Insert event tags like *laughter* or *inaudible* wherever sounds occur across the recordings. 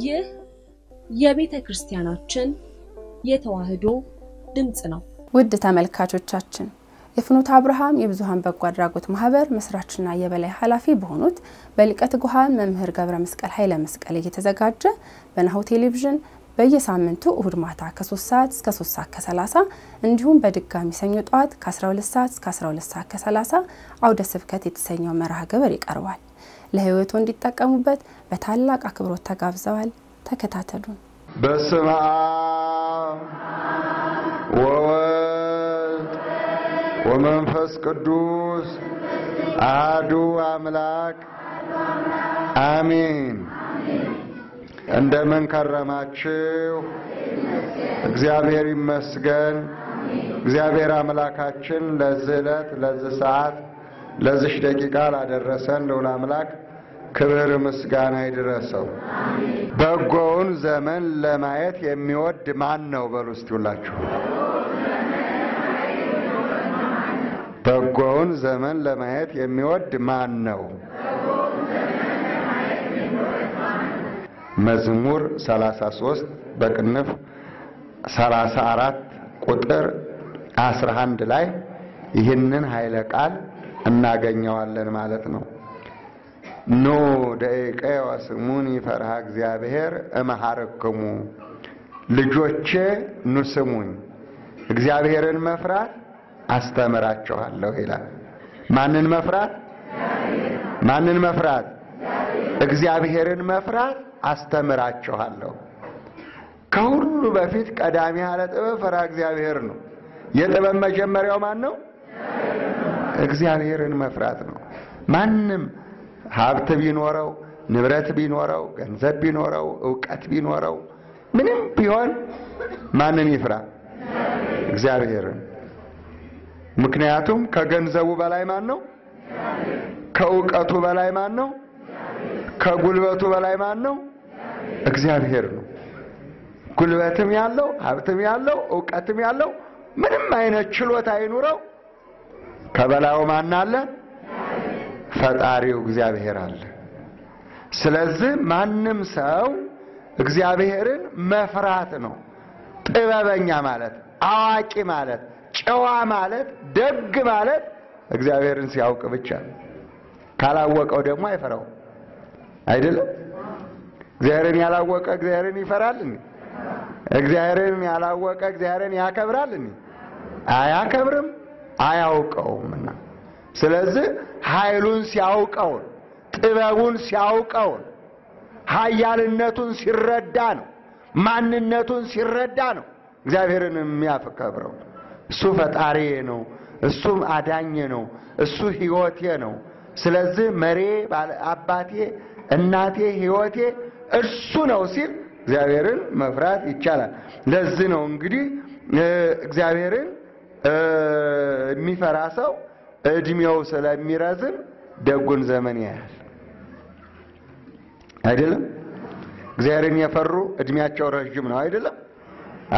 ይህ የቤተ ክርስቲያናችን የተዋሕዶ ድምፅ ነው። ውድ ተመልካቾቻችን የፍኖተ አብርሃም የብዙኃን በጎ አድራጎት ማህበር መስራችና የበላይ ኃላፊ በሆኑት በሊቀ ትጉሃን መምህር ገብረ መስቀል ኃይለ መስቀል እየተዘጋጀ በናሁ ቴሌቪዥን በየሳምንቱ እሁድ ማታ ከ3 ሰዓት እስከ 3 ሰዓት ከ30 እንዲሁም በድጋሚ ሰኞ ጠዋት ከ12 ሰዓት እስከ 12 ሰዓት ከ30 አውደ ስብከት የተሰኘው መርሃ ግብር ይቀርባል። ለህይወቱ እንዲጠቀሙበት በታላቅ አክብሮት ተጋብዘዋል። ተከታተሉን። በስመ አብ ወወልድ ወመንፈስ ቅዱስ አሐዱ አምላክ አሜን። እንደምን ከረማችሁ? እግዚአብሔር ይመስገን። እግዚአብሔር አምላካችን ለዚህ ዕለት ለዚህ ሰዓት ለዚሽ ደቂቃ ላደረሰን ልዑል አምላክ ክብር ምስጋና ይድረሰው። በጎውን ዘመን ለማየት የሚወድ ማን ነው? በሉ እስቲ ሁላችሁ። በጎውን ዘመን ለማየት የሚወድ ማን ነው? መዝሙር 33 በቅንፍ 34 ቁጥር 11 ላይ ይህንን ኃይለ ቃል እናገኘዋለን ማለት ነው። ኑ ደቂቀ ወስሙኒ ፈርሃ እግዚአብሔር እመሐርክሙ፣ ልጆቼ ኑ ስሙኝ፣ እግዚአብሔርን መፍራት አስተምራችኋለሁ ይላል። ማንን መፍራት? ማንን መፍራት? እግዚአብሔርን መፍራት አስተምራችኋለሁ። ከሁሉ በፊት ቀዳሚ ያለ ጥበብ ፈርሃ እግዚአብሔር ነው። የጥበብ መጀመሪያው ማን ነው? እግዚአብሔርን መፍራት ነው። ማንም ሀብት ቢኖረው ንብረት ቢኖረው ገንዘብ ቢኖረው እውቀት ቢኖረው ምንም ቢሆን ማንን ይፍራ? እግዚአብሔርን። ምክንያቱም ከገንዘቡ በላይ ማን ነው? ከእውቀቱ በላይ ማን ነው? ከጉልበቱ በላይ ማን ነው? እግዚአብሔር ነው። ጉልበትም ያለው ሀብትም ያለው እውቀትም ያለው ምንም አይነት ችሎታ አይኑረው ከበላዩ ማን አለ? ፈጣሪው እግዚአብሔር አለ። ስለዚህ ማንም ሰው እግዚአብሔርን መፍራት ነው። ጥበበኛ ማለት፣ አዋቂ ማለት፣ ጨዋ ማለት፣ ደግ ማለት እግዚአብሔርን ሲያውቅ ብቻ ነው። ካላወቀው ደግሞ አይፈራው አይደለም። እግዚአብሔርን ያላወቀ እግዚአብሔርን ይፈራል? እግዚአብሔርን ያላወቀ እግዚአብሔርን ያከብራል? አያከብርም፣ አያውቀውምና ስለዚህ ኃይሉን ሲያውቀውን ጥበቡን ሲያውቀውን ኃያልነቱን ሲረዳ ነው ማንነቱን ሲረዳ ነው እግዚአብሔርን የሚያከብረው። እሱ ፈጣሪዬ ነው፣ እሱም አዳኜ ነው፣ እሱ ሕይወቴ ነው። ስለዚህ መሬ አባቴ፣ እናቴ፣ ሕይወቴ እርሱ ነው ሲል እግዚአብሔርን መፍራት ይቻላል። ለዚህ ነው እንግዲህ እግዚአብሔርን የሚፈራ ሰው እድሜው ስለሚረዝም ደጉን ዘመን ያያል። አይደለም? እግዚአብሔርን የፈሩ እድሜያቸው ረዥም ነው። አይደለም?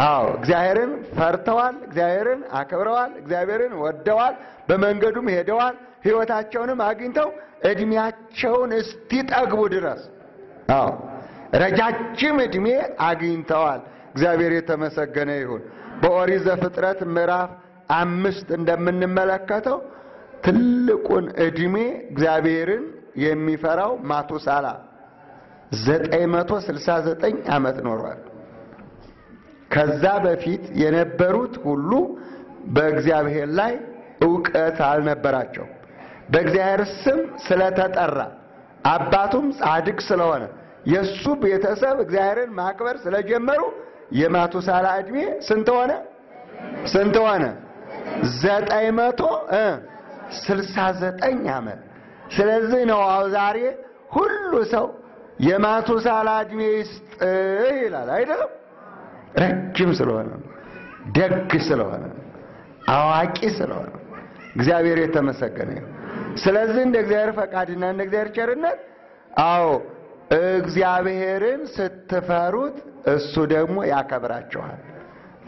አዎ፣ እግዚአብሔርን ፈርተዋል፣ እግዚአብሔርን አክብረዋል፣ እግዚአብሔርን ወደዋል፣ በመንገዱም ሄደዋል፣ ሕይወታቸውንም አግኝተው እድሜያቸውን እስቲጠግቡ ድረስ አዎ፣ ረጃጅም እድሜ አግኝተዋል። እግዚአብሔር የተመሰገነ ይሁን። በኦሪት ዘፍጥረት ምዕራፍ አምስት እንደምንመለከተው ትልቁን እድሜ እግዚአብሔርን የሚፈራው ማቱሳላ ዘጠኝ መቶ ስልሳ ዘጠኝ ዓመት ኖሯል። ከዛ በፊት የነበሩት ሁሉ በእግዚአብሔር ላይ እውቀት አልነበራቸው። በእግዚአብሔር ስም ስለተጠራ አባቱም ጻድቅ ስለሆነ የእሱ ቤተሰብ እግዚአብሔርን ማክበር ስለጀመሩ የማቱሳላ ዕድሜ ስንት ሆነ? ስንት ሆነ? ዘጠኝ መቶ ስልሳ ዘጠኝ ዓመት። ስለዚህ ነው አሁ ዛሬ ሁሉ ሰው የማቱሳላ ዕድሜ ይስጥህ ይላል። አይደለም? ረጅም ስለሆነ ደግ ስለሆነ አዋቂ ስለሆነ እግዚአብሔር የተመሰገነ ስለዚህ እንደ እግዚአብሔር ፈቃድና እንደ እግዚአብሔር ቸርነት አዎ እግዚአብሔርን ስትፈሩት እሱ ደግሞ ያከብራችኋል።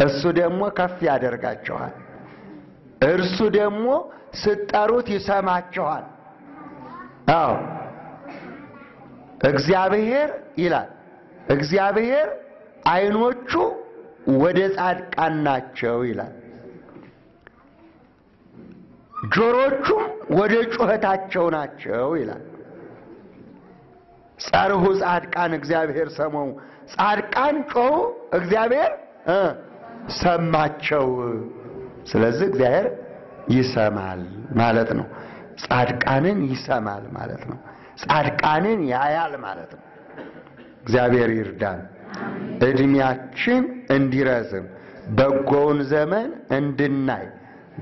እሱ ደግሞ ከፍ ያደርጋችኋል። እርሱ ደግሞ ስትጠሩት ይሰማችኋል። አዎ እግዚአብሔር ይላል እግዚአብሔር ዓይኖቹ ወደ ጻድቃን ናቸው ይላል። ጆሮቹም ወደ ጩኸታቸው ናቸው ይላል። ጸርሁ ጻድቃን እግዚአብሔር ሰሞሙ ጻድቃን ጮሁ እግዚአብሔር ሰማቸው። ስለዚህ እግዚአብሔር ይሰማል ማለት ነው። ጻድቃንን ይሰማል ማለት ነው። ጻድቃንን ያያል ማለት ነው። እግዚአብሔር ይርዳን። እድሜያችን እንዲረዝም በጎውን ዘመን እንድናይ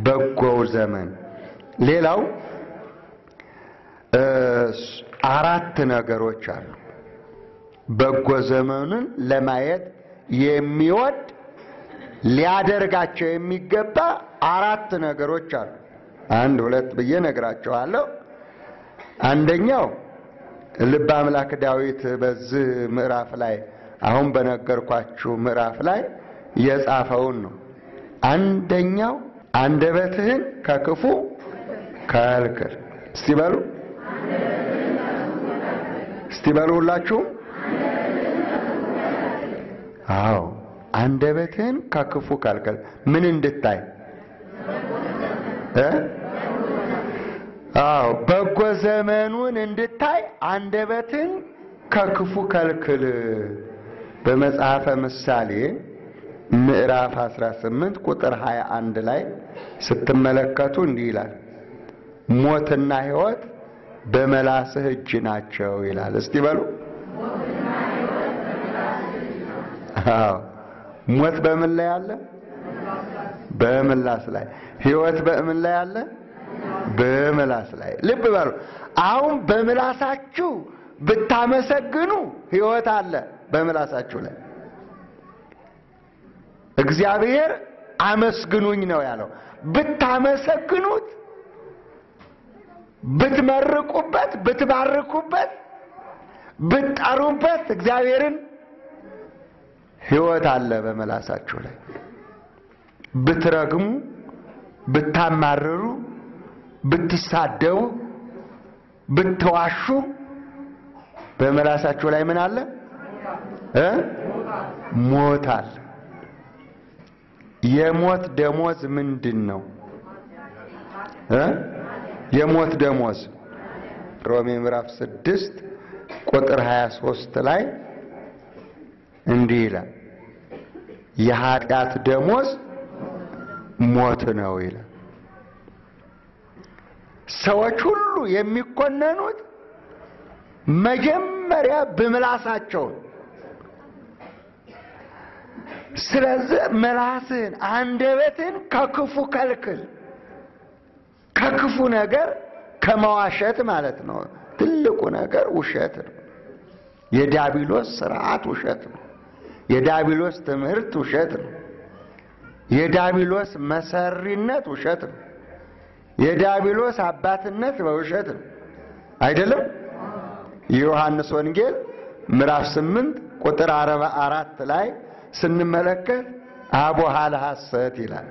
በጎው ዘመን ሌላው አራት ነገሮች አሉ። በጎ ዘመኑን ለማየት የሚወድ ሊያደርጋቸው የሚገባ አራት ነገሮች አሉ። አንድ ሁለት ብዬ ነግራቸዋለሁ። አንደኛው ልበ አምላክ ዳዊት በዚህ ምዕራፍ ላይ አሁን በነገርኳችሁ ምዕራፍ ላይ የጻፈውን ነው። አንደኛው አንደበትህን ከክፉ ከልክል። እስቲ በሉ እስቲ በሉ ሁላችሁም። አዎ አንደበትህን ከክፉ ከልክል። ምን እንድታይ አዎ በጎ ዘመኑን እንድታይ አንደበትን ከክፉ ከልክል። በመጽሐፈ ምሳሌ ምዕራፍ 18 ቁጥር 21 ላይ ስትመለከቱ እንዲህ ይላል፣ ሞትና ሕይወት በመላስህ እጅ ናቸው ይላል። እስቲ በሉ አዎ ሞት በምን ላይ አለ? በምላስ ላይ። ሕይወት በምን ላይ አለ? በምላስ ላይ። ልብ በሉ። አሁን በምላሳችሁ ብታመሰግኑ ሕይወት አለ በምላሳችሁ ላይ። እግዚአብሔር አመስግኑኝ ነው ያለው። ብታመሰግኑት፣ ብትመርቁበት፣ ብትባርኩበት፣ ብትጠሩበት እግዚአብሔርን ሕይወት አለ በመላሳችሁ ላይ። ብትረግሙ፣ ብታማርሩ፣ ብትሳደቡ፣ ብትዋሹ በመላሳችሁ ላይ ምን አለ? እ? ሞት አለ። የሞት ደሞዝ ምንድን ነው እ? የሞት ደሞዝ። ሮሜ ምዕራፍ ስድስት ቁጥር 23 ላይ እንዲህ ይላል የኃጢአት ደሞዝ ሞት ነው ይላል። ሰዎች ሁሉ የሚኮነኑት መጀመሪያ በምላሳቸው። ስለዚህ ምላስህን አንደበትን ከክፉ ከልክል። ከክፉ ነገር ከመዋሸት ማለት ነው። ትልቁ ነገር ውሸት ነው። የዳቢሎስ ስርዓት ውሸት ነው። የዳቢሎስ ትምህርት ውሸት ነው። የዳቢሎስ መሰሪነት ውሸት ነው። የዳቢሎስ አባትነት በውሸት ነው። አይደለም? የዮሐንስ ወንጌል ምዕራፍ 8 ቁጥር 44 ላይ ስንመለከት አቡሃ ለሐሰት ይላል።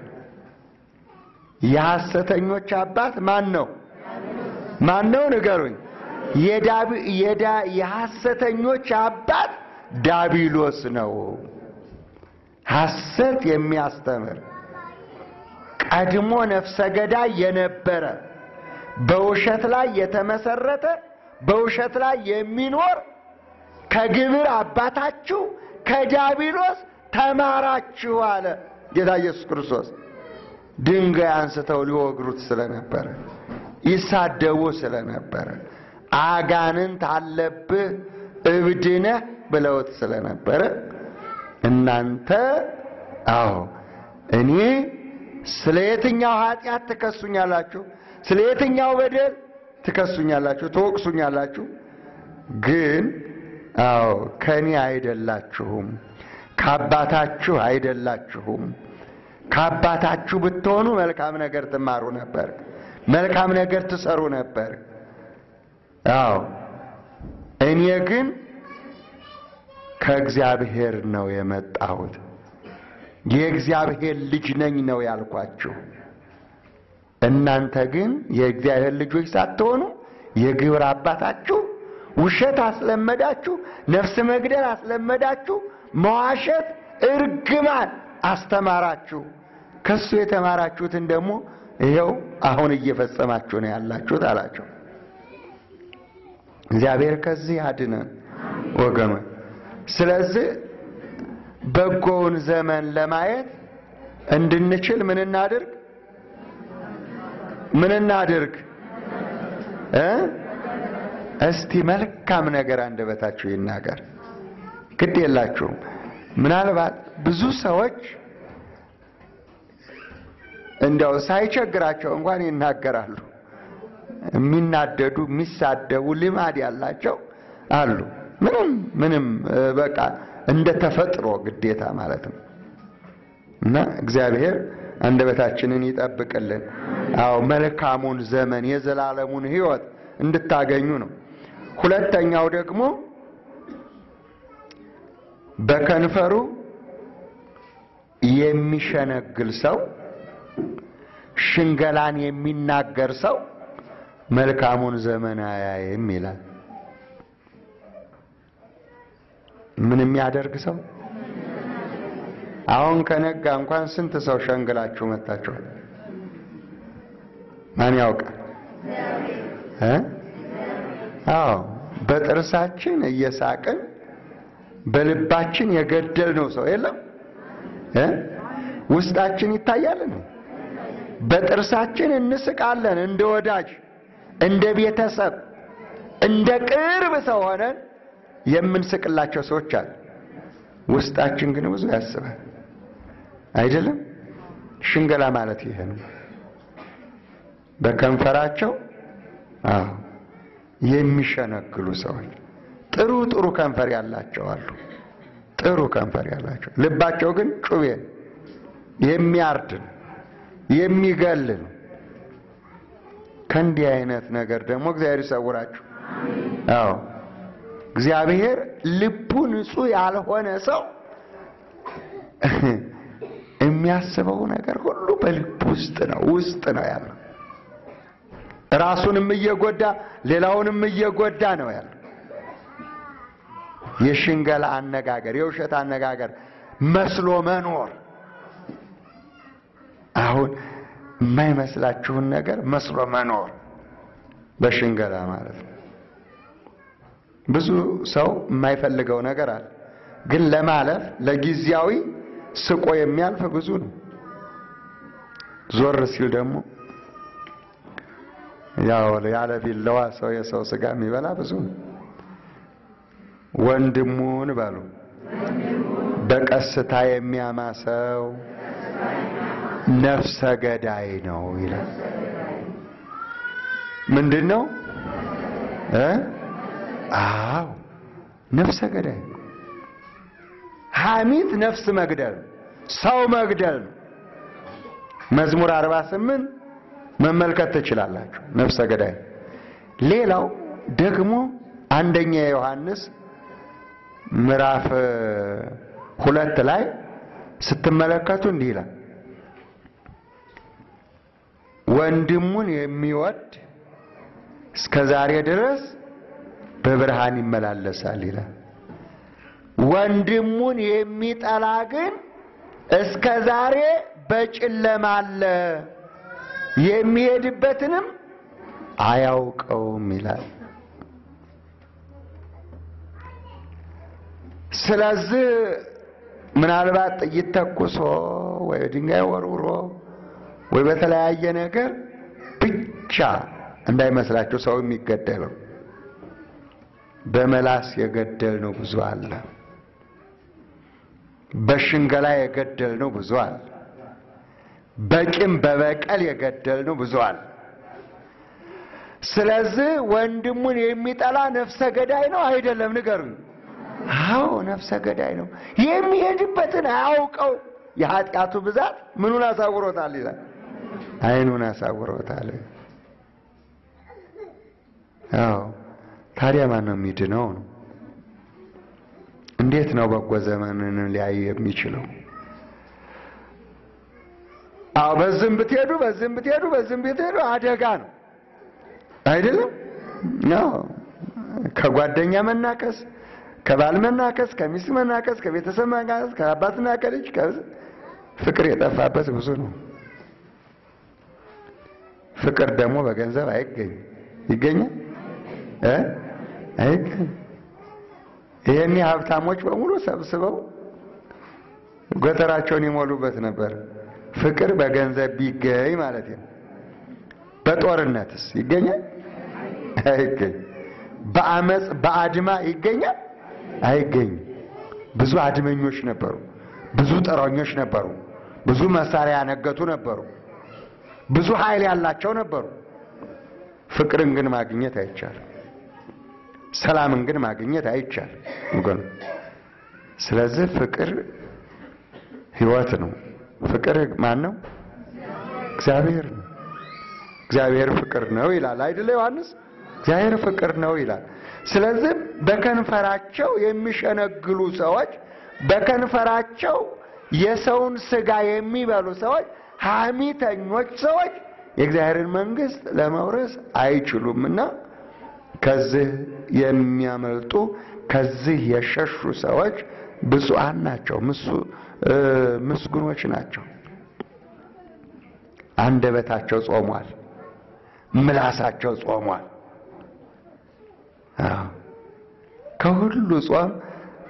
የሐሰተኞች አባት ማን ነው? ማን ነው? ንገሩኝ። የሐሰተኞች አባት ዳቢሎስ ነው። ሐሰት የሚያስተምር ቀድሞ ነፍሰ ገዳይ የነበረ በውሸት ላይ የተመሰረተ በውሸት ላይ የሚኖር ከግብር አባታችሁ ከዲያብሎስ ተማራችሁ አለ ጌታ ኢየሱስ ክርስቶስ። ድንጋይ አንስተው ሊወግሩት ስለነበረ ይሳደቡ ስለነበረ አጋንንት አለብህ እብድነህ ብለውት ስለነበረ እናንተ አዎ እኔ ስለ የትኛው ኃጢአት ትከሱኛላችሁ? ስለ የትኛው በደል ትከሱኛላችሁ? ትወቅሱኛላችሁ? ግን አዎ ከኔ አይደላችሁም፣ ከአባታችሁ አይደላችሁም። ከአባታችሁ ብትሆኑ መልካም ነገር ትማሩ ነበር፣ መልካም ነገር ትሰሩ ነበር። አዎ እኔ ግን ከእግዚአብሔር ነው የመጣሁት የእግዚአብሔር ልጅ ነኝ ነው ያልኳችሁ። እናንተ ግን የእግዚአብሔር ልጆች ሳትሆኑ የግብር አባታችሁ ውሸት አስለመዳችሁ፣ ነፍስ መግደል አስለመዳችሁ፣ መዋሸት፣ እርግማን አስተማራችሁ። ከሱ የተማራችሁትን ደግሞ ይኸው አሁን እየፈጸማችሁ ነው ያላችሁት አላቸው። እግዚአብሔር ከዚህ አድነን ወገኖች። ስለዚህ በጎውን ዘመን ለማየት እንድንችል ምን እናድርግ? ምን እናድርግ እ እስቲ መልካም ነገር አንደበታችሁ ይናገር። ግድ የላችሁም። ምናልባት ብዙ ሰዎች እንዲያው ሳይቸግራቸው እንኳን ይናገራሉ። የሚናደዱ የሚሳደቡ ልማድ ያላቸው አሉ። ምንም ምንም በቃ እንደ ተፈጥሮ ግዴታ ማለት ነው። እና እግዚአብሔር አንደበታችንን ይጠብቅልን። አዎ መልካሙን ዘመን የዘላለሙን ሕይወት እንድታገኙ ነው። ሁለተኛው ደግሞ በከንፈሩ የሚሸነግል ሰው ሽንገላን የሚናገር ሰው መልካሙን ዘመን አያይም ይላል። ምን የሚያደርግ ሰው? አሁን ከነጋ እንኳን ስንት ሰው ሸንግላችሁ መጣችኋል? ማን ያውቃል? እ አዎ በጥርሳችን እየሳቅን በልባችን የገደልነው ሰው የለም እ ውስጣችን ይታያልን? በጥርሳችን እንስቃለን እንደ ወዳጅ፣ እንደ ቤተሰብ፣ እንደ ቅርብ ሰው ሆነን የምንስቅላቸው ሰዎች አሉ። ውስጣችን ግን ብዙ ያስባል። አይደለም? ሽንገላ ማለት ይሄ ነው። በከንፈራቸው አዎ የሚሸነግሉ ሰዎች ጥሩ ጥሩ ከንፈር ያላቸው አሉ። ጥሩ ከንፈር ያላቸው ልባቸው ግን ጩቤ የሚያርድ ነው፣ የሚገል ነው። ከእንዲህ አይነት ነገር ደግሞ እግዚአብሔር ይሰውራችሁ። አዎ እግዚአብሔር ልቡ ንጹሕ ያልሆነ ሰው *laughs* የሚያስበው ነገር ሁሉ በልቡ ውስጥ ነው ውስጥ ነው ያለው። ራሱንም እየጎዳ ሌላውንም እየጎዳ ነው ያለው። የሽንገላ አነጋገር፣ የውሸት አነጋገር መስሎ መኖር አሁን የማይመስላችሁን ነገር መስሎ መኖር በሽንገላ ማለት ነው። ብዙ ሰው የማይፈልገው ነገር አለ፣ ግን ለማለፍ ለጊዜያዊ ስቆ የሚያልፍ ብዙ ነው። ዞር ሲል ደግሞ ያው ያለ ቢላዋ ሰው የሰው ስጋ የሚበላ ብዙ ነው። ወንድሙን በሉ በቀስታ የሚያማ ሰው ነፍሰ ገዳይ ነው ይላል። ምንድን ነው እ አዎ ነፍሰ ገዳይ። ሐሚት ነፍስ መግደል ሰው መግደል። መዝሙር 48 መመልከት ትችላላችሁ። ነፍሰ ገዳይ። ሌላው ደግሞ አንደኛ ዮሐንስ ምዕራፍ ሁለት ላይ ስትመለከቱ እንዲህ ይላል። ወንድሙን የሚወድ እስከ ዛሬ ድረስ በብርሃን ይመላለሳል ይላል። ወንድሙን የሚጠላ ግን እስከ ዛሬ በጨለማ አለ፣ የሚሄድበትንም አያውቀውም ይላል። ስለዚህ ምናልባት ጥይት ተኩሶ ወይ ድንጋይ ወርውሮ ወይ በተለያየ ነገር ብቻ እንዳይመስላችሁ ሰው የሚገደለው በመላስ የገደልነው ብዙ አለ። በሽንገላ የገደልነው ብዙ አለ። በቂም በበቀል የገደልነው ብዙ አለ። ስለዚህ ወንድሙን የሚጠላ ነፍሰ ገዳይ ነው አይደለም? ንገሩኝ። አዎ ነፍሰ ገዳይ ነው። የሚሄድበትን አያውቀው። የኃጢአቱ ብዛት ምኑን አሳውሮታል ይላል? ዓይኑን አሳውሮታል። አዎ ታዲያ ማን ነው የሚድነው? ነው እንዴት ነው በጎ ዘመንን ሊያይ የሚችለው? አዎ በዚህም ብትሄዱ በዚህም ብትሄዱ በዚህም ብትሄዱ አደጋ ነው አይደለም? አዎ ከጓደኛ መናከስ፣ ከባል መናከስ፣ ከሚስት መናከስ፣ ከቤተሰብ መናከስ፣ ከአባትና ከልጅ ፍቅር የጠፋበት ብዙ ነው። ፍቅር ደግሞ በገንዘብ አይገኝም። ይገኛል እ ይሄኔ ሀብታሞች በሙሉ ሰብስበው ጎተራቸውን ይሞሉበት ነበር። ፍቅር በገንዘብ ቢገኝ ማለት ነው። በጦርነትስ ይገኛል? አይገኝ። በአመፅ በአድማ ይገኛል? አይገኝም። ብዙ አድመኞች ነበሩ፣ ብዙ ጦረኞች ነበሩ፣ ብዙ መሳሪያ ያነገቱ ነበሩ፣ ብዙ ኃይል ያላቸው ነበሩ። ፍቅርን ግን ማግኘት አይቻልም። ሰላምን ግን ማግኘት አይቻልም ስለዚህ ፍቅር ሕይወት ነው። ፍቅር ማን ነው? እግዚአብሔር ነው። እግዚአብሔር ፍቅር ነው ይላል አይደለ ዮሐንስ? እግዚአብሔር ፍቅር ነው ይላል። ስለዚህ በከንፈራቸው የሚሸነግሉ ሰዎች፣ በከንፈራቸው የሰውን ስጋ የሚበሉ ሰዎች፣ ሐሚተኞች ሰዎች የእግዚአብሔርን መንግሥት ለመውረስ አይችሉምና ከዚህ የሚያመልጡ ከዚህ የሸሹ ሰዎች ብፁዓን ናቸው፣ ምስጉኖች ናቸው። አንደበታቸው ጾሟል፣ ምላሳቸው ጾሟል። ከሁሉ ጾም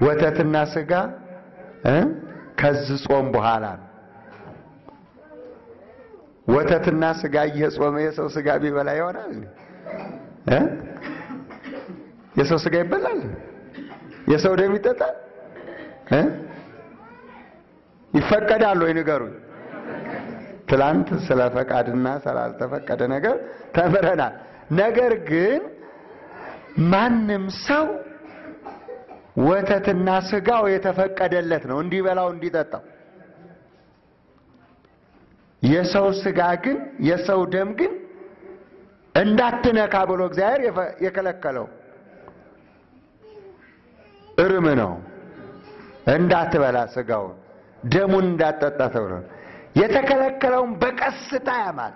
ወተትና ስጋ ከዚህ ጾም በኋላ ነው። ወተትና ስጋ እየጾመ የሰው ስጋ ቢበላ ይሆናል እ የሰው ስጋ ይበላል? የሰው ደም ይጠጣል? ይፈቀዳል ወይ ንገሩኝ። ትላንት ስለ ፈቃድና ስላልተፈቀደ ነገር ተምረናል። ነገር ግን ማንም ሰው ወተትና ስጋው የተፈቀደለት ነው እንዲበላው እንዲጠጣው። የሰው ስጋ ግን የሰው ደም ግን እንዳትነካ ብሎ እግዚአብሔር የከለከለው እርም ነው። እንዳትበላ ስጋውን ደሙን እንዳትጠጣ ተብሎ የተከለከለውን በቀስታ ያማል።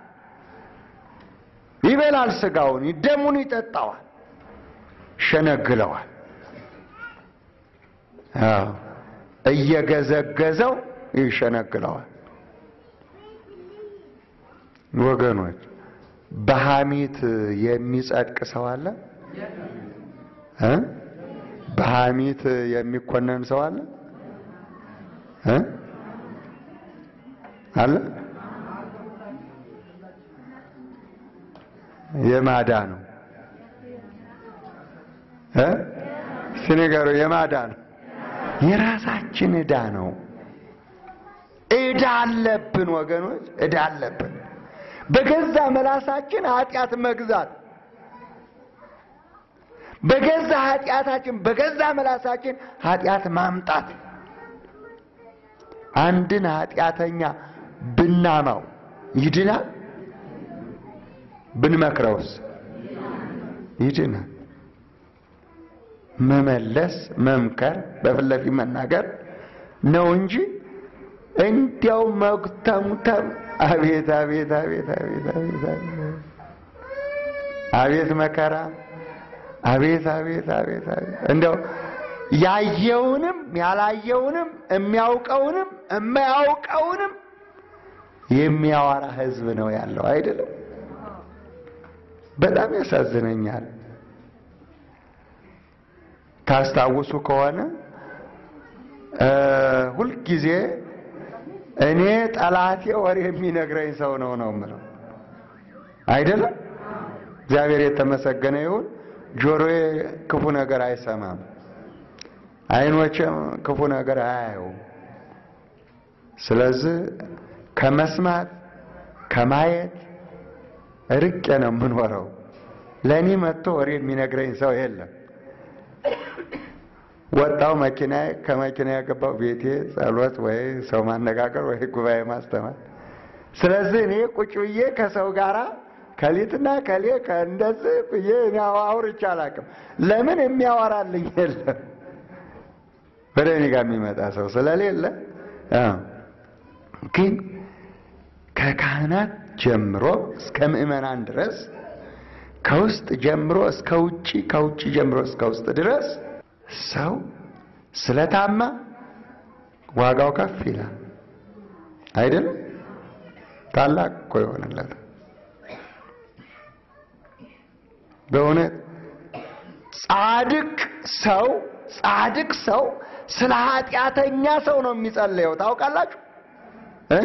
ይበላል፣ ስጋውን ደሙን ይጠጣዋል፣ ሸነግለዋል። እየገዘገዘው ይሸነግለዋል። ወገኖች በሐሜት የሚጸድቅ ሰው አለ እ በሐሜት የሚኮነን ሰው አለ? እ? አለ? የማዳ ነው። እ? ሲነገሩ የማዳ ነው። የራሳችን ዕዳ ነው። ዕዳ አለብን ወገኖች፣ ዕዳ አለብን። በገዛ መላሳችን ኃጢአት መግዛት፣ በገዛ ኃጢአታችን በገዛ መላሳችን ኃጢአት ማምጣት። አንድን ኃጢአተኛ ብናማው ይድናል? ብንመክረውስ ይድናል? መመለስ መምከር በፊት ለፊት መናገር ነው እንጂ እንዲያው መጉተምተም አቤት አቤት አቤት አቤት አቤት አቤት መከራ አቤት አቤት አቤት አቤት እንደው ያየውንም ያላየውንም የሚያውቀውንም የማያውቀውንም የሚያወራ ሕዝብ ነው ያለው አይደለም። በጣም ያሳዝነኛል። ታስታውሱ ከሆነ ሁልጊዜ እኔ ጠላቴ ወሬ የሚነግረኝ ሰው ነው ነው የምለው አይደለም። እግዚአብሔር የተመሰገነ ይሁን። ጆሮዬ ክፉ ነገር አይሰማም፣ ዓይኖቼም ክፉ ነገር አያየውም። ስለዚህ ከመስማት ከማየት ርቄ ነው የምኖረው። ለእኔ መጥቶ ወሬ የሚነግረኝ ሰው የለም። ወጣው መኪና ከመኪና የገባው ቤቴ ጸሎት ወይ ሰው ማነጋገር ወይ ጉባኤ ማስተማር። ስለዚህ እኔ ቁጭ ብዬ ከሰው ጋራ ከሊትና ከሌ ከእንደዚህ ብዬ አውርቼ አላውቅም። ለምን የሚያወራልኝ የለም። ወደ እኔ ጋር የሚመጣ ሰው ስለሌለ ግን ከካህናት ጀምሮ እስከ ምዕመናን ድረስ ከውስጥ ጀምሮ እስከ ውጭ ከውጭ ጀምሮ እስከ ውስጥ ድረስ ሰው ስለታማ ዋጋው ከፍ ይላል አይደለም? ታላቅ እኮ ይሆንለት በእውነት ጻድቅ ሰው ጻድቅ ሰው ስለ ኃጢአተኛ ሰው ነው የሚጸለየው። ታውቃላችሁ እ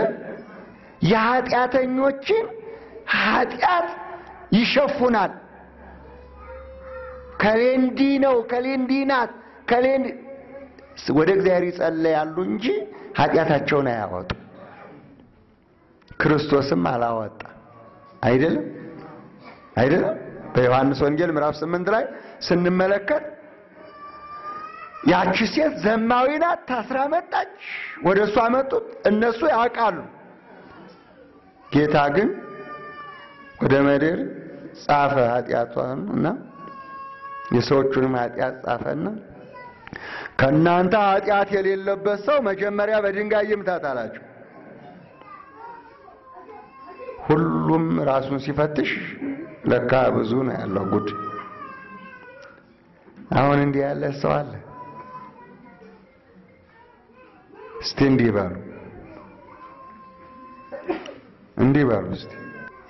የኃጢአተኞችን ኃጢአት ይሸፉናል። ከሌ እንዲህ ነው፣ ከሌ እንዲህ ናት፣ ከሌ እንዲህ ወደ እግዚአብሔር ይጸለያሉ እንጂ ኃጢአታቸውን አያወጡ። ክርስቶስም አላወጣ አይደለም አይደለም። በዮሐንስ ወንጌል ምዕራፍ ስምንት ላይ ስንመለከት ያቺ ሴት ዘማዊ ናት፣ ታስራ መጣች። ወደ እሷ መጡት፣ እነሱ ያውቃሉ። ጌታ ግን ወደ ምድር ጻፈ ኃጢአቷን እና የሰዎቹንም ኃጢአት ጻፈና ከእናንተ ኃጢአት የሌለበት ሰው መጀመሪያ በድንጋይ ይምታት አላቸው። ሁሉም ራሱን ሲፈትሽ ለካ ብዙ ነው ያለው ጉድ። አሁን እንዲህ ያለ ሰው አለ? እስቲ እንዲህ በሉ፣ እንዲህ በሉ እስቲ።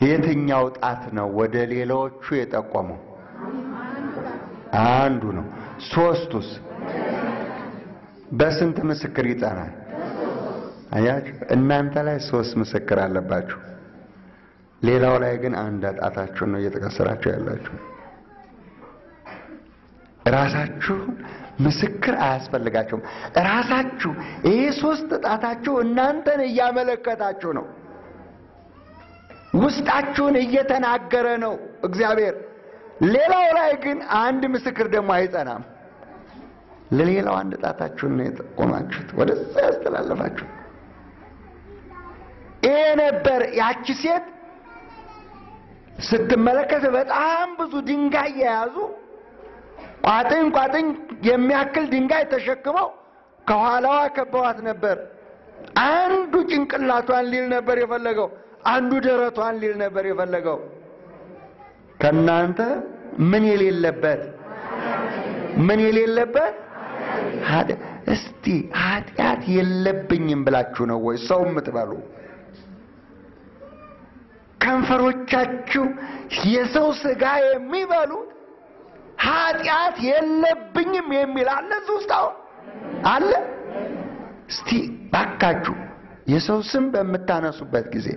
የትኛው ጣት ነው ወደ ሌሎቹ የጠቆመው? አንዱ ነው። ሶስቱስ በስንት ምስክር ይጸናል? አያችሁ፣ እናንተ ላይ ሶስት ምስክር አለባችሁ። ሌላው ላይ ግን አንድ ጣታችሁን ነው እየተቀሰራችሁ ያላችሁ። ራሳችሁ ምስክር አያስፈልጋችሁም። ራሳችሁ ይሄ ሶስት ጣታችሁ እናንተን እያመለከታችሁ ነው። ውስጣችሁን እየተናገረ ነው እግዚአብሔር። ሌላው ላይ ግን አንድ ምስክር ደግሞ አይጸናም። ለሌላው አንድ ጣታችሁን ነው የጠቆማችሁት፣ ወደዛ ያስተላለፋችሁ። ይሄ ነበር ያቺ ሴት ስትመለከት በጣም ብዙ ድንጋይ የያዙ ቋጥኝ ቋጥኝ የሚያክል ድንጋይ ተሸክመው ከኋላዋ ከበዋት ነበር። አንዱ ጭንቅላቷን ሊል ነበር የፈለገው፣ አንዱ ደረቷን ሊል ነበር የፈለገው። ከእናንተ ምን የሌለበት ምን የሌለበት እስቲ ኃጢአት የለብኝም ብላችሁ ነው ወይ ሰው የምትበሉ? ከንፈሮቻችሁ የሰው ስጋ የሚበሉት ኃጢአት የለብኝም የሚል አለ እዚህ ውስጥ አሁን አለ። እስቲ ባካችሁ የሰው ስም በምታነሱበት ጊዜ፣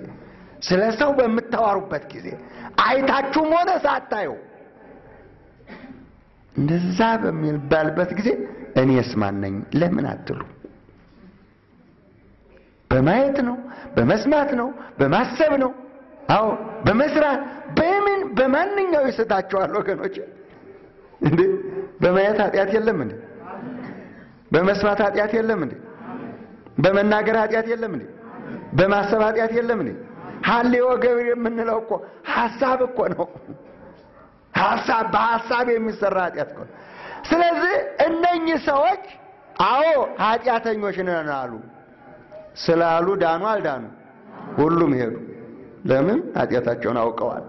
ስለ ሰው በምታዋሩበት ጊዜ አይታችሁም ሆነ ሳታዩ እንደዛ በሚባልበት ጊዜ እኔስ ማን ነኝ ለምን አትሉ? በማየት ነው፣ በመስማት ነው፣ በማሰብ ነው። አዎ በመስራት በምን በማንኛው ይስታችኋል ወገኖች። እንዴ በማየት ኃጢአት የለም እንዴ? በመስማት ኃጢአት የለም እንዴ? በመናገር ኃጢአት የለም እንዴ? በማሰብ ኃጢአት የለም እንዴ? ሀሌዎ ገብር የምንለው እኮ ሀሳብ እኮ ነው። ሀሳብ በሀሳብ የሚሰራ ኃጢአት እኮ ስለዚህ እነኚህ ሰዎች አዎ ኃጢአተኞች ነን አሉ። ስላሉ ዳኑ አልዳኑ? ሁሉም ሄዱ። ለምን? ኃጢአታቸውን አውቀዋል።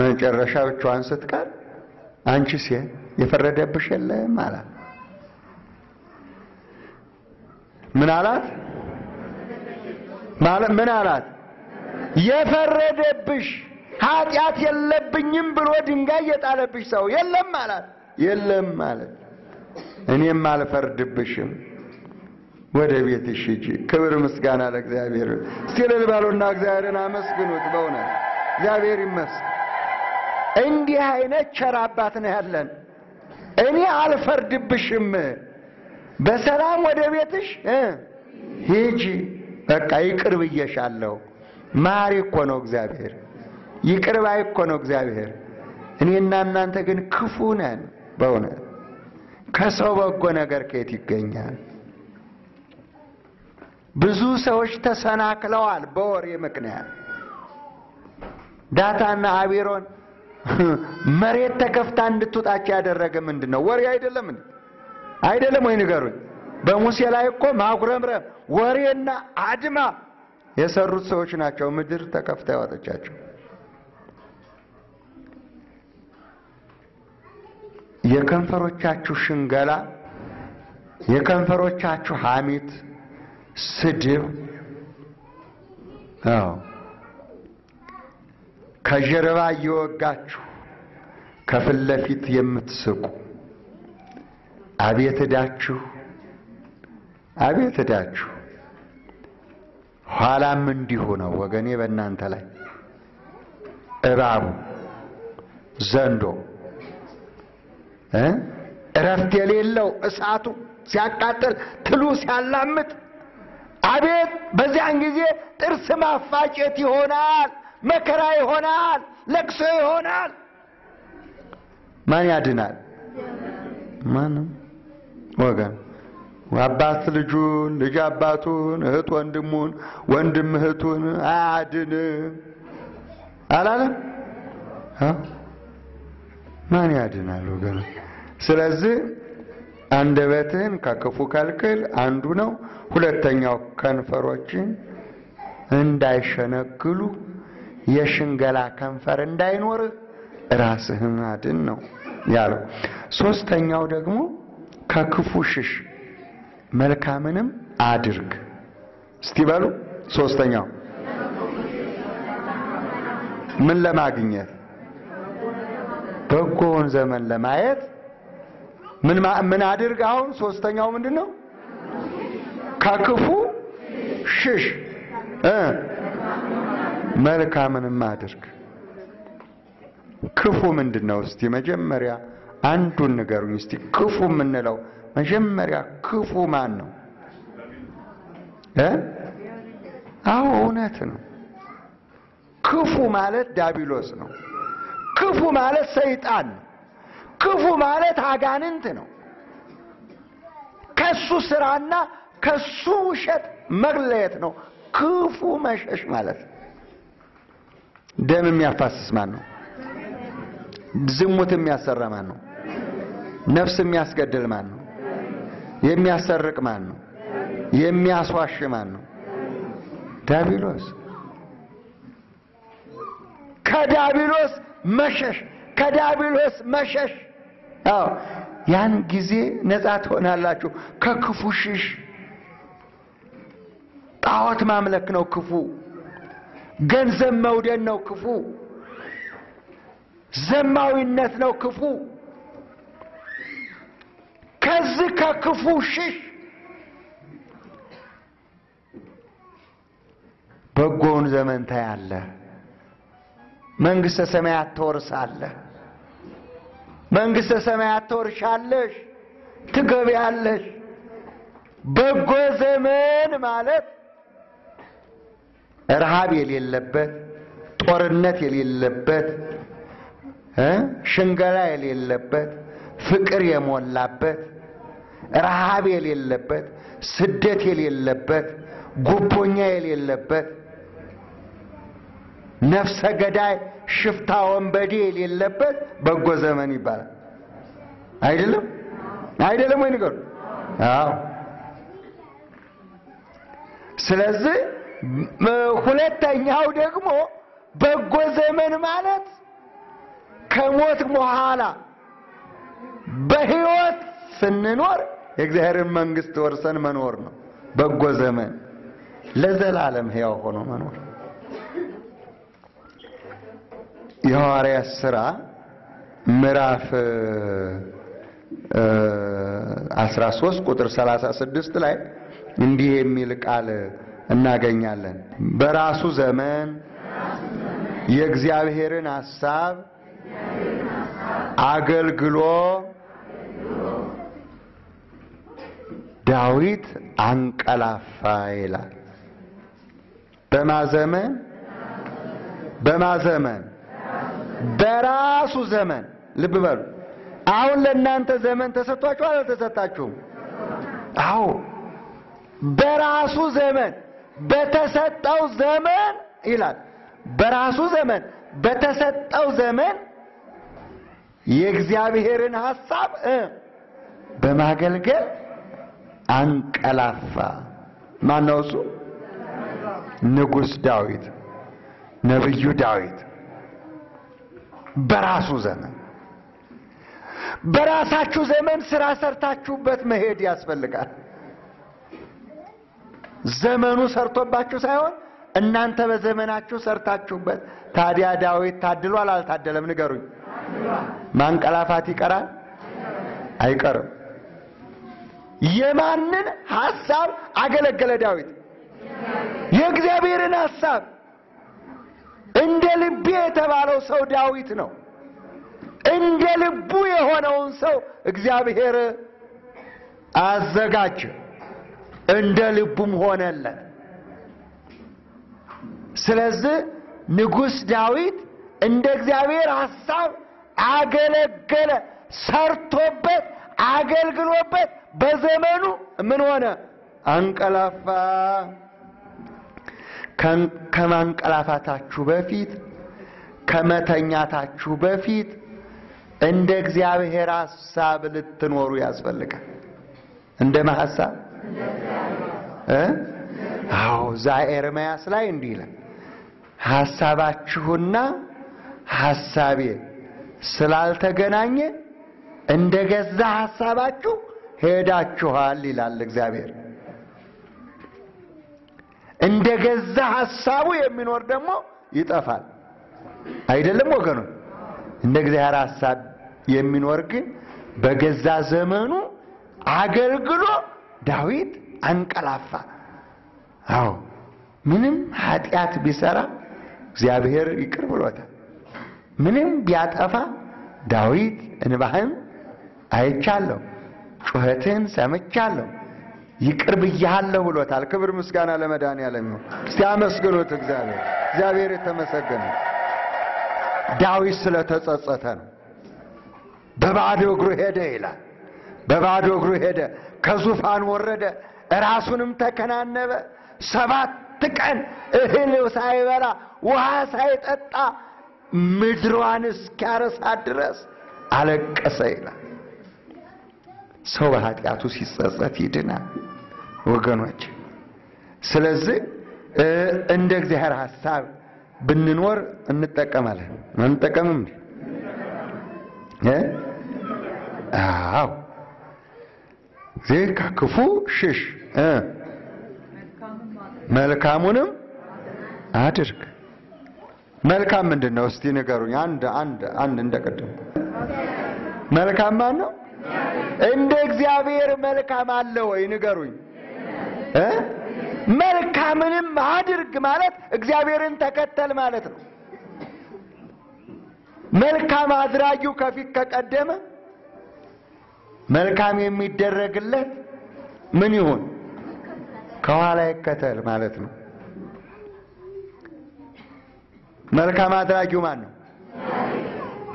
መጨረሻ ብቻዋን ስትቀር አንቺ ሴት የፈረደብሽ የለም አላት። ምን አላት? ምን አላት? የፈረደብሽ ኃጢአት የለብኝም ብሎ ድንጋይ የጣለብሽ ሰው የለም አላት። የለም ማለት እኔም አልፈርድብሽም ወደ ቤትሽ ሂጂ። ክብር ምስጋና ለእግዚአብሔር። እስቲ እልል በሉና እግዚአብሔርን አመስግኑት። በእውነት እግዚአብሔር ይመስገን። እንዲህ አይነት ቸር አባት ነው ያለን። እኔ አልፈርድብሽም፣ በሰላም ወደ ቤትሽ ሂጂ። በቃ ይቅር ብዬሻለሁ። ማሪ እኮ ነው እግዚአብሔር፣ ይቅር ባይ እኮ ነው እግዚአብሔር። እኔና እናንተ ግን ክፉ ነን። በእውነት ከሰው በጎ ነገር ከየት ይገኛል? ብዙ ሰዎች ተሰናክለዋል በወሬ ምክንያት። ዳታና አቢሮን *laughs* መሬት ተከፍታ እንድትወጣቸው ያደረገ ምንድን ነው? ወሬ አይደለም እንዴ? አይደለም ወይ ንገሩኝ። በሙሴ ላይ እኮ ማጉረምረም፣ ወሬና አድማ የሰሩት ሰዎች ናቸው። ምድር ተከፍታ ያወጠቻቸው የከንፈሮቻችሁ ሽንገላ፣ የከንፈሮቻችሁ ሐሜት ስድብ፣ አዎ። ከጀርባ እየወጋችሁ ከፊት ለፊት የምትስቁ አቤት ዕዳችሁ አቤት ዕዳችሁ። ኋላም እንዲሁ ነው ወገኔ በእናንተ ላይ። እባቡ ዘንዶ እረፍት የሌለው እሳቱ ሲያቃጥል ትሉ ሲያላምጥ አቤት በዚያን ጊዜ ጥርስ ማፋጨት ይሆናል፣ መከራ ይሆናል፣ ለቅሶ ይሆናል። ማን ያድናል? ማንም ወገን አባት ልጁን፣ ልጅ አባቱን፣ እህት ወንድሙን፣ ወንድም እህቱን አያድንም አላለም? ማን ያድናል ወገን? ስለዚህ አንደበትህን ከክፉ ከልክል አንዱ ነው። ሁለተኛው ከንፈሮችን እንዳይሸነግሉ የሽንገላ ከንፈር እንዳይኖርህ ራስህን አድን ነው ያለው። ሶስተኛው ደግሞ ከክፉ ሽሽ መልካምንም አድርግ። እስቲ በሉ ሶስተኛው ምን ለማግኘት በጎውን ዘመን ለማየት ምን ምን አድርግ? አሁን ሶስተኛው ምንድን ነው? ከክፉ ሽሽ እ መልካምንም አድርግ። ክፉ ምንድን ነው? እስቲ መጀመሪያ አንዱን ንገሩኝ። እስቲ ክፉ የምንለው መጀመሪያ ክፉ ማን ነው? እ አዎ እውነት ነው። ክፉ ማለት ዳቢሎስ ነው። ክፉ ማለት ሰይጣን ነው። ክፉ ማለት አጋንንት ነው። ከሱ ስራና ከሱ ውሸት መለየት ነው ክፉ መሸሽ ማለት። ደም የሚያፋስስ ማን ነው? ዝሙት የሚያሰራ ማን ነው? ነፍስ የሚያስገድል ማን ነው? የሚያሰርቅ ማን ነው? የሚያስዋሽ ማን ነው? ዳቢሎስ። ከዳቢሎስ መሸሽ ከዳቢሎስ መሸሽ። አዎ ያን ጊዜ ነፃ ትሆናላችሁ። ከክፉ ሽሽ። ጣዖት ማምለክ ነው ክፉ። ገንዘብ መውደድ ነው ክፉ። ዘማዊነት ነው ክፉ። ከዚህ ከክፉ ሽሽ። በጎውን ዘመን ታያለህ። መንግሥተ ሰማያት ትወርሳለህ። መንግሥተ ሰማያት ትወርሻለሽ፣ ትገቢያለሽ። በጎ ዘመን ማለት ረሃብ የሌለበት፣ ጦርነት የሌለበት፣ ሽንገላ የሌለበት፣ ፍቅር የሞላበት፣ ረሃብ የሌለበት፣ ስደት የሌለበት፣ ጉቦኛ የሌለበት ነፍሰ ገዳይ ሽፍታ ወንበዴ የሌለበት በጎ ዘመን ይባላል። አይደለም አይደለም ወይ ንገሩ? አዎ። ስለዚህ ሁለተኛው ደግሞ በጎ ዘመን ማለት ከሞት በኋላ በሕይወት ስንኖር የእግዚአብሔርን መንግሥት ወርሰን መኖር ነው። በጎ ዘመን ለዘላለም ሕያው ሆኖ መኖር የሐዋርያት ሥራ ምዕራፍ 13 ቁጥር 36 ላይ እንዲህ የሚል ቃል እናገኛለን። በራሱ ዘመን የእግዚአብሔርን ሐሳብ አገልግሎ ዳዊት አንቀላፋ ይላል። በማዘመን በማዘመን በራሱ ዘመን ልብ በሉ። አሁን ለእናንተ ዘመን ተሰጥቷችኋል አልተሰጣችሁም? አዎ በራሱ ዘመን በተሰጠው ዘመን ይላል። በራሱ ዘመን በተሰጠው ዘመን የእግዚአብሔርን ሐሳብ በማገልገል አንቀላፋ። ማን ነው እሱ? ንጉሥ ዳዊት፣ ነቢዩ ዳዊት በራሱ ዘመን በራሳችሁ ዘመን ስራ ሰርታችሁበት መሄድ ያስፈልጋል። ዘመኑ ሰርቶባችሁ ሳይሆን እናንተ በዘመናችሁ ሰርታችሁበት። ታዲያ ዳዊት ታድሏል አልታደለም? ንገሩኝ። ማንቀላፋት ይቀራል አይቀርም? የማንን ሐሳብ አገለገለ ዳዊት? የእግዚአብሔርን ሐሳብ። እንደ ልቤ የተባለው ሰው ዳዊት ነው። እንደ ልቡ የሆነውን ሰው እግዚአብሔር አዘጋጀ፣ እንደ ልቡም ሆነለት። ስለዚህ ንጉሥ ዳዊት እንደ እግዚአብሔር ሐሳብ አገለገለ፣ ሰርቶበት አገልግሎበት በዘመኑ ምን ሆነ? አንቀላፋ። ከማንቀላፋታችሁ በፊት ከመተኛታችሁ በፊት እንደ እግዚአብሔር ሐሳብ ልትኖሩ ያስፈልጋል። እንደ ሐሳብ እ አዎ እዛ ኤርምያስ ላይ እንዲህ ይላል፣ ሐሳባችሁና ሐሳቤ ስላልተገናኘ እንደ ገዛ ሐሳባችሁ ሄዳችኋል ይላል እግዚአብሔር። እንደ ገዛ ሐሳቡ የሚኖር ደግሞ ይጠፋል። አይደለም ወገኑ? እንደ እግዚአብሔር ሐሳብ የሚኖር ግን በገዛ ዘመኑ አገልግሎ ዳዊት አንቀላፋ። አዎ ምንም ኃጢአት ቢሰራ እግዚአብሔር ይቅር ብሎታል። ምንም ቢያጠፋ ዳዊት እንባህን አይቻለሁ፣ ጩኸትን ሰምቻለሁ፣ ይቅር ብያለሁ ብሎታል። ክብር ምስጋና ለመድኃኔዓለም ይሁን። እስቲ እግዚአብሔር። እግዚአብሔር የተመሰገነ ዳዊት ስለተጸጸተ ነው። በባዶ እግሩ ሄደ ይላል። በባዶ እግሩ ሄደ፣ ከዙፋን ወረደ፣ ራሱንም ተከናነበ። ሰባት ቀን እህል ሳይበላ ውሃ ሳይጠጣ ምድሯን እስኪያረሳት ድረስ አለቀሰ ይላል። ሰው በኃጢአቱ ሲጸጸት ይድናል ወገኖች። ስለዚህ እንደ እግዚአብሔር ሐሳብ ብንኖር እንጠቀማለን። አንጠቀምም? አዎ ዚህ ከክፉ ሽሽ መልካሙንም አድርግ። መልካም ምንድን ነው? እስቲ ንገሩኝ። አንድ አንድ አንድ እንደቀደም መልካም ማን ነው? እንደ እግዚአብሔር መልካም አለ ወይ? ንገሩኝ መልካምንም አድርግ ማለት እግዚአብሔርን ተከተል ማለት ነው። መልካም አድራጊው ከፊት ከቀደመ መልካም የሚደረግለት ምን ይሁን ከኋላ ይከተል ማለት ነው። መልካም አድራጊው ማን ነው?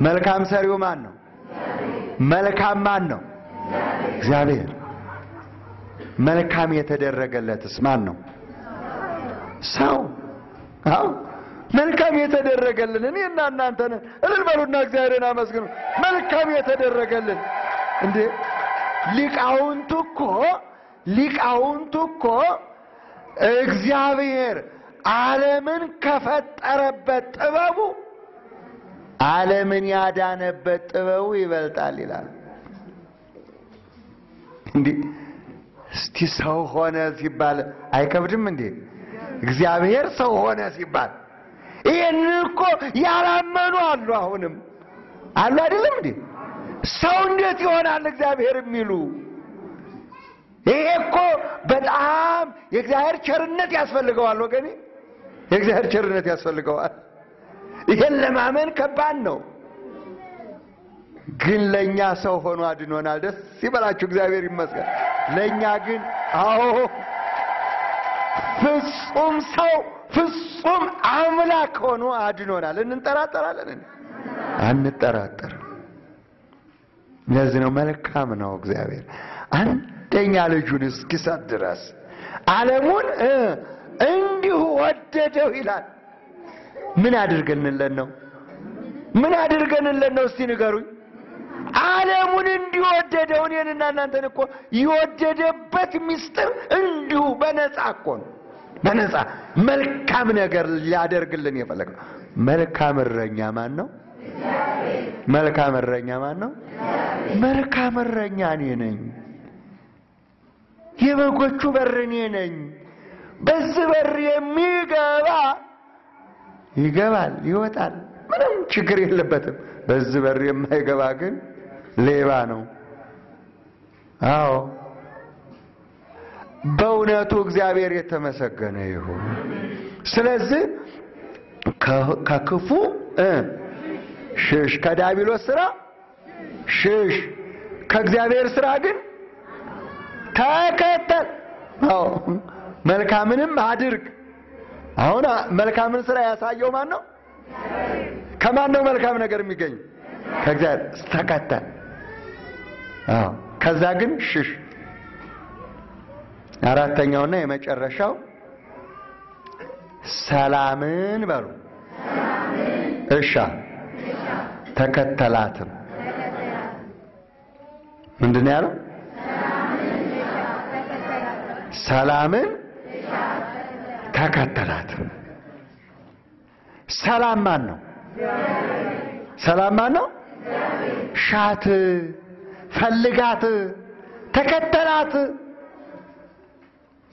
መልካም ሰሪው ማን ነው? መልካም ማን ነው? እግዚአብሔር። መልካም የተደረገለትስ ማን ነው? ሰው። አዎ መልካም የተደረገልን እኔና እናንተ ነን። እልል በሉና እግዚአብሔርን አመስግኑ። መልካም የተደረገልን እንዴ! ሊቃውንቱ እኮ ሊቃውንቱ እኮ እግዚአብሔር ዓለምን ከፈጠረበት ጥበቡ ዓለምን ያዳነበት ጥበቡ ይበልጣል ይላል። እንዲህ እስቲ ሰው ሆነ ሲባል አይከብድም እንዴ? እግዚአብሔር ሰው ሆነ ሲባል ይህን እኮ ያላመኑ አሉ። አሁንም አሉ አይደለም እንዴ? ሰው እንዴት ይሆናል እግዚአብሔር የሚሉ ይሄ እኮ በጣም የእግዚአብሔር ቸርነት ያስፈልገዋል ወገኔ፣ የእግዚአብሔር ቸርነት ያስፈልገዋል። ይሄን ለማመን ከባድ ነው፣ ግን ለእኛ ሰው ሆኖ አድኖናል። ደስ ይበላችሁ፣ እግዚአብሔር ይመስገን። ለእኛ ግን አዎ ፍጹም ሰው ፍጹም አምላክ ሆኖ አድኖናል። እንጠራጠራለን? አንጠራጠርም። ለዚህ ነው መልካም ነው እግዚአብሔር አንደኛ ልጁን እስኪሰጥ ድረስ ዓለሙን እንዲሁ ወደደው ይላል። ምን አድርገንለት ነው? ምን አድርገንለት ነው? እስቲ ንገሩኝ። ዓለሙን እንዲወደደው እኔንና እናንተን እኮ የወደደበት ምስጢር እንዲሁ በነፃ እኮ ነው። በነፃ መልካም ነገር ሊያደርግልን የፈለገው መልካም እረኛ ማን ነው? መልካም እረኛ ማን ነው? መልካም እረኛ እኔ ነኝ። የበጎቹ በር እኔ ነኝ። በዚህ በር የሚገባ ይገባል፣ ይወጣል፣ ምንም ችግር የለበትም። በዚህ በር የማይገባ ግን ሌባ ነው። አዎ በእውነቱ እግዚአብሔር የተመሰገነ ይሁን። ስለዚህ ከክፉ ሽሽ፣ ከዳቢሎስ ስራ ሽሽ፣ ከእግዚአብሔር ስራ ግን ተከተል። አዎ መልካምንም አድርግ። አሁን መልካምን ስራ ያሳየው ማን ነው? ከማን ነው መልካም ነገር የሚገኝ? ከእግዚአብሔር። ተከተል። አዎ ከዛ ግን ሽሽ። አራተኛውና የመጨረሻው ሰላምን በሉ እሻ ተከተላትም። ምንድን ያለው? ሰላምን ተከተላትም። ሰላም ማን ነው? ሰላም ማን ነው? ሻት፣ ፈልጋት፣ ተከተላት።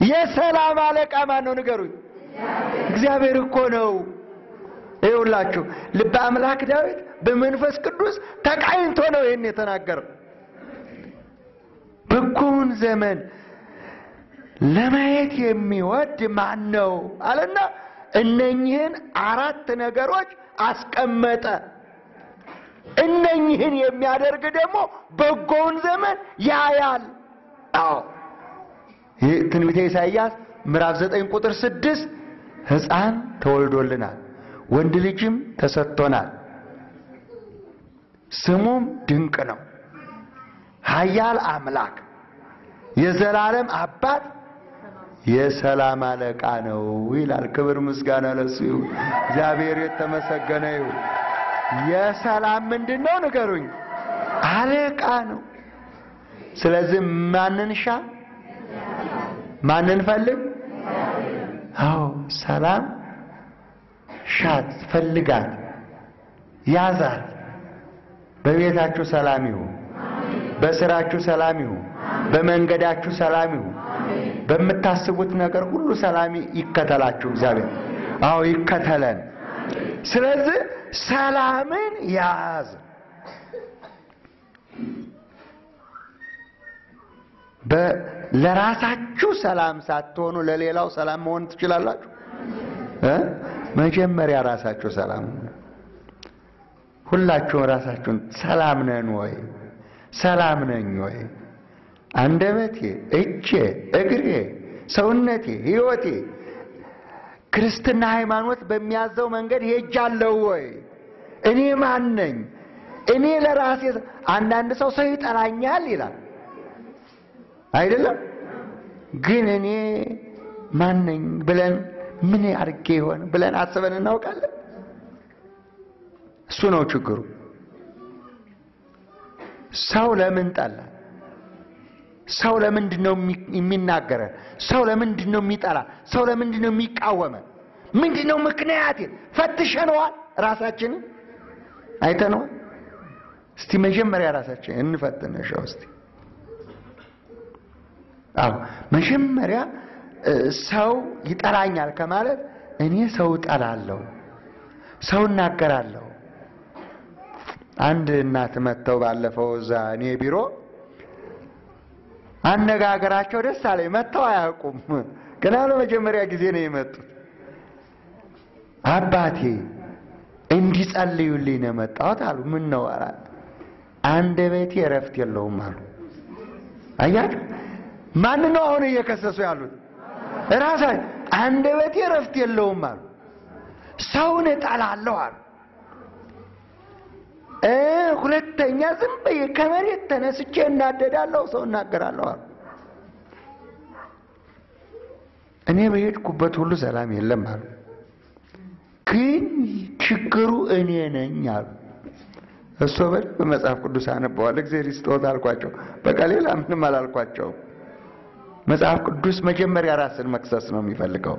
የሰላም አለቃ ማን ነው? ንገሩኝ። እግዚአብሔር እኮ ነው። ይኸውላችሁ ልበ አምላክ ዳዊት በመንፈስ ቅዱስ ተቃኝቶ ነው ይህን የተናገረው። በጎውን ዘመን ለማየት የሚወድ ማን ነው አለና እነኝህን አራት ነገሮች አስቀመጠ። እነኝህን የሚያደርግ ደግሞ በጎውን ዘመን ያያል። አዎ ይህ ትንቢተ ኢሳይያስ ምዕራፍ ዘጠኝ ቁጥር ስድስት ሕፃን ተወልዶልናል፣ ወንድ ልጅም ተሰጥቶናል፣ ስሙም ድንቅ ነው፣ ኃያል አምላክ፣ የዘላለም አባት፣ የሰላም አለቃ ነው ይላል። ክብር ምስጋና ለሱ ይሁን። እግዚአብሔር የተመሰገነ ይሁን። የሰላም ምንድን ነው ንገሩኝ? አለቃ ነው። ስለዚህ ማንን ሻ ማንን ፈልግ? አዎ ሰላም ሻት፣ ፈልጋት፣ ያዛት። በቤታችሁ ሰላም ይሁን፣ በስራችሁ ሰላም ይሁን፣ በመንገዳችሁ ሰላም ይሁን፣ በምታስቡት ነገር ሁሉ ሰላም ይከተላችሁ እግዚአብሔር። አዎ ይከተለን። ስለዚህ ሰላምን ያዝ። ለራሳችሁ ሰላም ሳትሆኑ ለሌላው ሰላም መሆን ትችላላችሁ መጀመሪያ ራሳችሁ ሰላም ሁላችሁም ራሳችሁን ሰላም ነን ወይ? ሰላም ነኝ ወይ? አንደበቴ፣ እጄ፣ እግሬ፣ ሰውነቴ፣ ሕይወቴ ክርስትና ሃይማኖት በሚያዘው መንገድ ሄጃለሁ ወይ? እኔ ማን ነኝ? እኔ ለራሴ አንዳንድ ሰው ሰው ይጠላኛል ይላል አይደለም ግን እኔ ማን ነኝ ብለን ምን አድርጌ ይሆን ብለን አስበን እናውቃለን? እሱ ነው ችግሩ። ሰው ለምን ጠላን? ሰው ለምንድን ነው የሚናገረን? ሰው ለምንድን ነው የሚጠላ? ሰው ለምንድን ነው የሚቃወመን? ምንድን ነው ምክንያት? ፈትሸነዋል? ራሳችንን አይተነዋል? እስቲ መጀመሪያ ራሳችን እንፈትነሻው እስቲ አዎ መጀመሪያ ሰው ይጠላኛል ከማለት እኔ ሰው እጠላለሁ፣ ሰው እናገራለሁ። አንድ እናት መጥተው ባለፈው እዛ እኔ ቢሮ አነጋገራቸው ደስ አለኝ። መጥተው አያውቁም፣ ገና ለመጀመሪያ ጊዜ ነው የመጡት። አባቴ እንዲጸልዩልኝ ነው የመጣሁት አሉ። ምን ነው አላት። አንደበቴ እረፍት የለውም አሉ። አያችሁ ማን ነው አሁን እየከሰሱ ያሉት? ራሳ አንደበቴ እረፍት የለውም አሉ። ሰውን እጠላለሁ አሉ። ሁለተኛ ዝም ብዬ ከመሬት ተነስቼ እናደዳለሁ፣ ሰው እናገራለሁ እኔ በሄድኩበት ሁሉ ሰላም የለም አሉ። ግን ችግሩ እኔ ነኝ አሉ። እሱ በደንብ መጽሐፍ ቅዱስ አነበዋል። እግዚአብሔር ይስጥዎት አልኳቸው። በቃ ሌላ ምንም አላልኳቸውም። መጽሐፍ ቅዱስ መጀመሪያ ራስን መክሰስ ነው የሚፈልገው።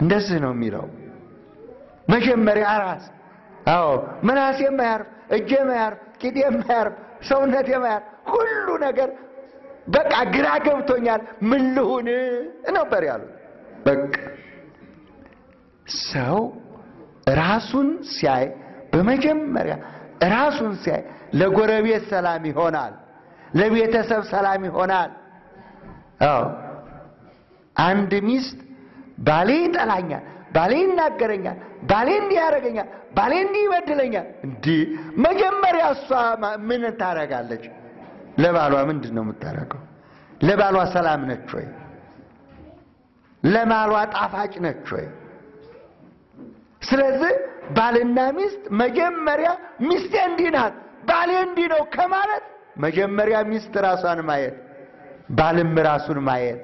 እንደዚህ ነው የሚለው። መጀመሪያ ራስ አዎ ምናሴ የማያርፍ እጄ የማያርፍ ቂጤ የማያርፍ ሰውነት የማያርፍ ሁሉ ነገር በቃ ግራ ገብቶኛል፣ ምን ልሁን ነበር ያሉት። በቃ ሰው ራሱን ሲያይ በመጀመሪያ ራሱን ሲያይ ለጎረቤት ሰላም ይሆናል፣ ለቤተሰብ ሰላም ይሆናል። አዎ አንድ ሚስት ባሌ ይጠላኛል፣ ባሌ ይናገረኛል፣ ባሌ እንዲህ ያደርገኛል፣ ባሌ እንዲህ ይበድለኛል። እንዲህ መጀመሪያ እሷ ምን ታደርጋለች? ለባሏ ምንድን ነው የምታደርገው? ለባሏ ሰላም ነች ወይ? ለባሏ ጣፋጭ ነች ወይ? ስለዚህ ባልና ሚስት መጀመሪያ ሚስቴ እንዲህ ናት፣ ባሌ እንዲህ ነው ከማለት መጀመሪያ ሚስት ራሷን ማየት፣ ባልም ራሱን ማየት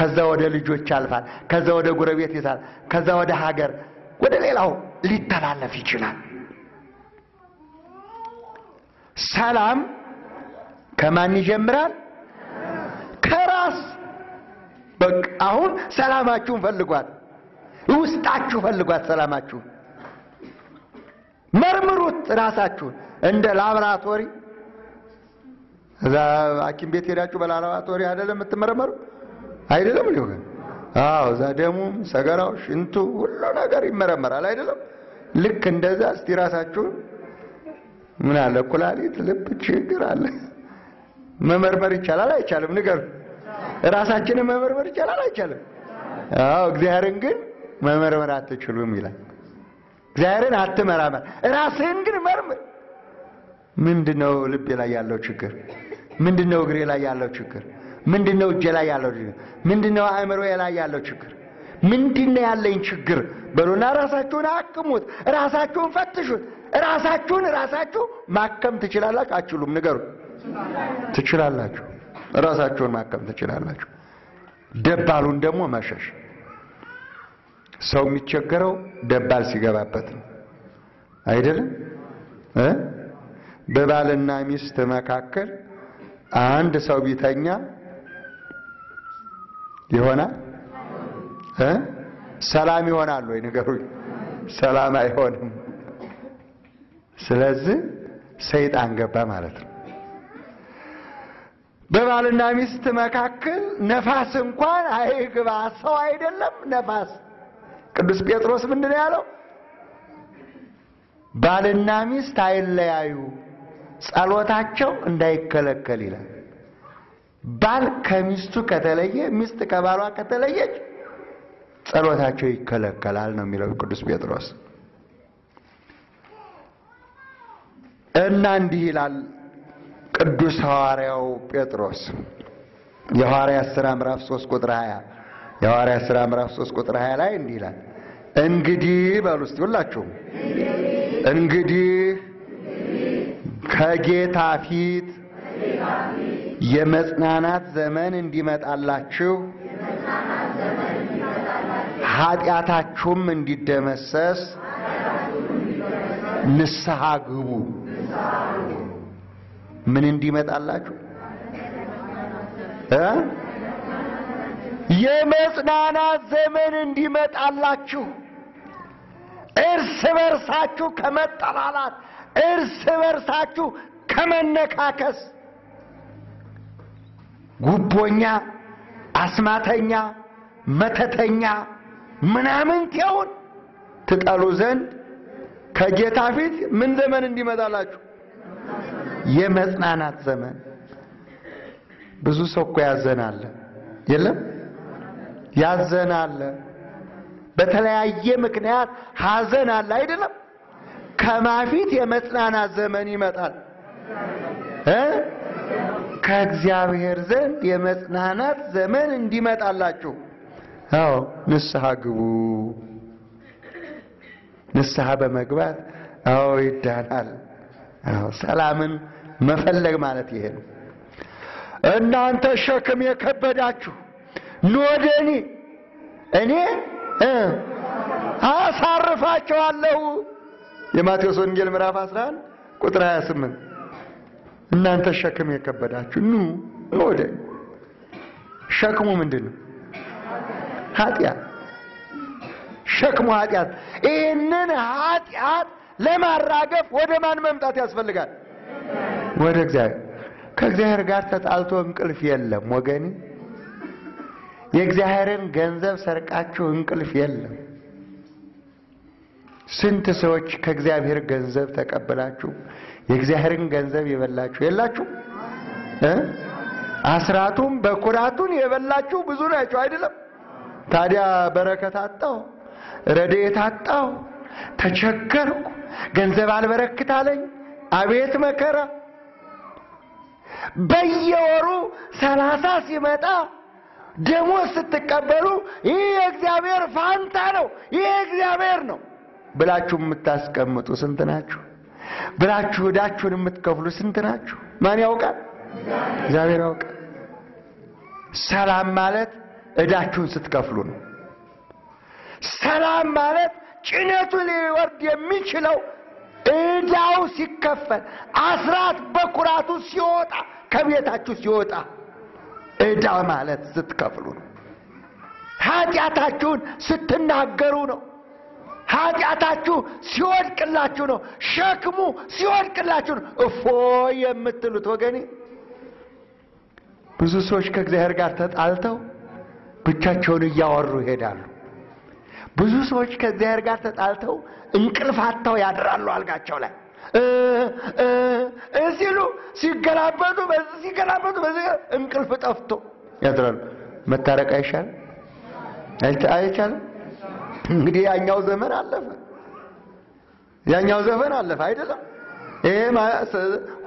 ከዛ ወደ ልጆች ያልፋል። ከዛ ወደ ጎረቤት ይሳል። ከዛ ወደ ሀገር፣ ወደ ሌላው ሊተላለፍ ይችላል። ሰላም ከማን ይጀምራል? ከራስ። በቃ አሁን ሰላማችሁን ፈልጓት፣ ውስጣችሁ ፈልጓት። ሰላማችሁን መርምሩት፣ ራሳችሁን እንደ ላብራቶሪ። እዛ ሐኪም ቤት ሄዳችሁ በላብራቶሪ አይደለም የምትመረመሩ አይደለም እንዴ? አዎ፣ እዛ ደሙም፣ ሰገራው፣ ሽንቱ ሁሉ ነገር ይመረመራል አይደለም? ልክ እንደዛ እስቲ ራሳችሁን ምን አለ ኩላሊት፣ ልብ ችግር አለ መመርመር ይቻላል አይቻልም? ንገር። ራሳችንን መመርመር ይቻላል አይቻልም? አዎ፣ እግዚአብሔርን ግን መመርመር አትችሉም ይላል። እግዚአብሔርን አትመራመር፣ ራስህን ግን መርምር። ምንድነው ልቤ ላይ ያለው ችግር? ምንድነው እግሬ ላይ ያለው ችግር? ምንድነው እጄ ላይ ያለው ችግር? ምንድነው አእምሮዬ ላይ ያለው ችግር? ምንድነው ያለኝ ችግር በሉና ራሳችሁን አክሙት፣ ራሳችሁን ፈትሹት። ራሳችሁን ራሳችሁ ማከም ትችላላችሁ? አችሉም? ንገሩ። ትችላላችሁ። ራሳችሁን ማከም ትችላላችሁ። ደባሉን ደግሞ መሸሽ። ሰው የሚቸገረው ደባል ሲገባበት ነው አይደለም እ በባልና ሚስት መካከል አንድ ሰው ቢተኛ ይሆናል እ ሰላም ይሆናል ወይ? ንገሩኝ። ሰላም አይሆንም። ስለዚህ ሰይጣን ገባ ማለት ነው። በባልና ሚስት መካከል ነፋስ እንኳን አይግባ። ሰው አይደለም ነፋስ። ቅዱስ ጴጥሮስ ምንድን ነው ያለው? ባልና ሚስት አይለያዩ፣ ጸሎታቸው እንዳይከለከል ይላል። ባል ከሚስቱ ከተለየ፣ ሚስት ከባሏ ከተለየች ጸሎታቸው ይከለከላል ነው የሚለው ቅዱስ ጴጥሮስ። እና እንዲህ ይላል ቅዱስ ሐዋርያው ጴጥሮስ የሐዋርያት ሥራ ምዕራፍ 3 ቁጥር 20 የሐዋርያት ሥራ ምዕራፍ 3 ቁጥር 20 ላይ እንዲህ ይላል እንግዲህ በሉ እስቲ ሁላችሁም እንግዲህ ከጌታ ፊት የመጽናናት ዘመን እንዲመጣላችሁ ኃጢአታችሁም እንዲደመሰስ ንስሐ ግቡ። ምን እንዲመጣላችሁ? የመጽናናት ዘመን እንዲመጣላችሁ እርስ በርሳችሁ ከመጠላላት እርስ በርሳችሁ ከመነካከስ ጉቦኛ፣ አስማተኛ፣ መተተኛ ምናምንቴውን ትጠሉ ዘንድ ከጌታ ፊት ምን ዘመን እንዲመጣላችሁ? የመጽናናት ዘመን። ብዙ ሰው እኮ ያዘናለ የለም? ያዘናለ በተለያየ ምክንያት ሐዘን አለ አይደለም። ከማፊት የመጽናናት ዘመን ይመጣል። እ ከእግዚአብሔር ዘንድ የመጽናናት ዘመን እንዲመጣላችሁ አዎ ንስሐ ግቡ። ንስሐ በመግባት አዎ ይዳናል። አዎ ሰላምን መፈለግ ማለት ይሄ ነው። እናንተ ሸክም የከበዳችሁ ኑ ወደ እኔ እኔ አሳርፋችኋለሁ። የማቴዎስ ወንጌል ምዕራፍ 11 ቁጥር 28 እናንተ ሸክም የከበዳችሁ ኑ ወደ ሸክሙ ምንድን ነው? ኃጢአት። ሸክሙ ኃጢአት። ይህንን ኃጢአት ለማራገፍ ወደ ማን መምጣት ያስፈልጋል? ወደ እግዚአብሔር። ከእግዚአብሔር ጋር ተጣልቶ እንቅልፍ የለም ወገኔ። የእግዚአብሔርን ገንዘብ ሰርቃችሁ እንቅልፍ የለም። ስንት ሰዎች ከእግዚአብሔር ገንዘብ ተቀብላችሁ የእግዚአብሔርን ገንዘብ የበላችሁ የላችሁ? እ አስራቱም በኩራቱን የበላችሁ ብዙ ናቸው አይደለም? ታዲያ በረከት አጣሁ፣ ረድኤት አጣሁ፣ ተቸገርኩ፣ ገንዘብ አልበረክት አለኝ። አቤት መከራ! በየወሩ ሰላሳ ሲመጣ ደሞዝ ስትቀበሉ ይህ የእግዚአብሔር ፋንታ ነው፣ ይህ የእግዚአብሔር ነው ብላችሁ የምታስቀምጡ ስንት ናችሁ? ብላችሁ ዕዳችሁን የምትከፍሉ ስንት ናችሁ? ማን ያውቃል? እግዚአብሔር ያውቃል። ሰላም ማለት ዕዳችሁን ስትከፍሉ ነው። ሰላም ማለት ጭነቱ ሊወርድ የሚችለው ዕዳው ሲከፈል፣ አስራት በኩራቱ ሲወጣ፣ ከቤታችሁ ሲወጣ ዕዳ ማለት ስትከፍሉ ነው። ኃጢአታችሁን ስትናገሩ ነው። ኃጢአታችሁ ሲወድቅላችሁ ነው። ሸክሙ ሲወድቅላችሁ ነው እፎ የምትሉት ወገኔ። ብዙ ሰዎች ከእግዚአብሔር ጋር ተጣልተው ብቻቸውን እያወሩ ይሄዳሉ። ብዙ ሰዎች ከእግዚአብሔር ጋር ተጣልተው እንቅልፍ አጥተው ያድራሉ አልጋቸው ላይ ሲሉ ሲገላበጡ፣ በዚህ ሲገላበጡ፣ በዚህ እንቅልፍ ጠፍቶ ያድራሉ። መታረቅ አይሻልም? አይቻልም? እንግዲህ ያኛው ዘመን አለፈ። ያኛው ዘመን አለፈ አይደለም? ይሄ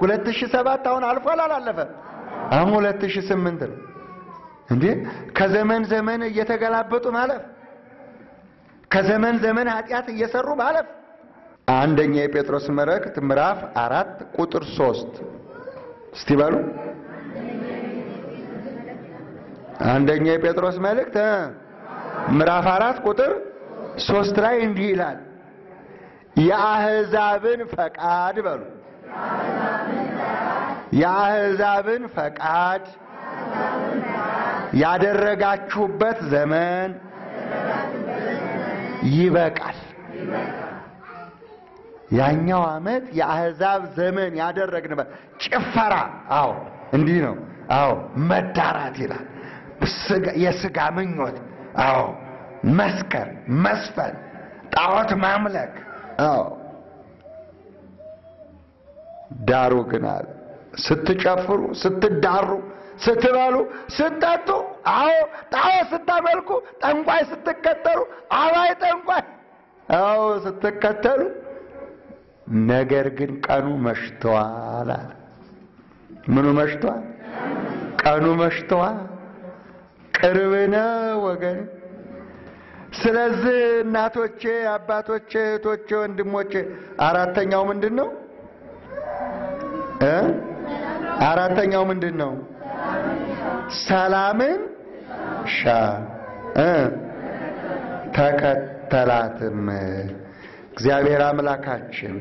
ሁለት ሺህ ሰባት አሁን አልፏል አላለፈ? አሁን ሁለት ሺህ ስምንት ነው እንዴ! ከዘመን ዘመን እየተገላበጡ ማለፍ፣ ከዘመን ዘመን ኃጢአት እየሰሩ ማለፍ። አንደኛ የጴጥሮስ መልእክት ምዕራፍ አራት ቁጥር ሶስት እስቲ በሉ። አንደኛ የጴጥሮስ መልእክት ምዕራፍ አራት ቁጥር ሶስት ላይ እንዲህ ይላል፣ የአሕዛብን ፈቃድ በሉ። የአሕዛብን ፈቃድ ያደረጋችሁበት ዘመን ይበቃል። ያኛው ዓመት የአሕዛብ ዘመን ያደረግንበት ጭፈራ፣ አዎ እንዲህ ነው። አዎ መዳራት ይላል፣ የሥጋ ምኞት፣ አዎ መስከር፣ መስፈን፣ ጣዖት ማምለክ፣ አዎ ዳሩ ግን አለ ስትጨፍሩ፣ ስትዳሩ፣ ስትበሉ፣ ስትጠጡ፣ አዎ ጣዖት ስታመልኩ፣ ጠንቋይ ስትከተሉ፣ አባይ ጠንቋይ አዎ ስትከተሉ፣ ነገር ግን ቀኑ መሽተዋል አለ። ምኑ መሽተዋል? ቀኑ መሽተዋል። ቅርብ ነው ወገን። ስለዚህ እናቶቼ፣ አባቶቼ፣ እህቶቼ፣ ወንድሞቼ አራተኛው ምንድን ነው አራተኛው ምንድን ነው? ሰላምን ሻ ተከተላትም። እግዚአብሔር አምላካችን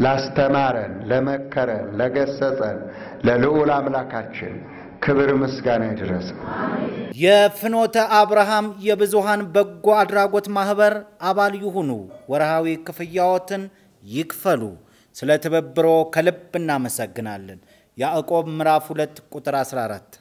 ላስተማረን፣ ለመከረን፣ ለገሰጸን ለልዑል አምላካችን ክብር ምስጋና ይድረስ። የፍኖተ አብርሃም የብዙሃን በጎ አድራጎት ማህበር አባል ይሁኑ። ወርሃዊ ክፍያዎትን ይክፈሉ። ስለ ትብብሮ ከልብ እናመሰግናለን። ያዕቆብ ምዕራፍ 2 ቁጥር 14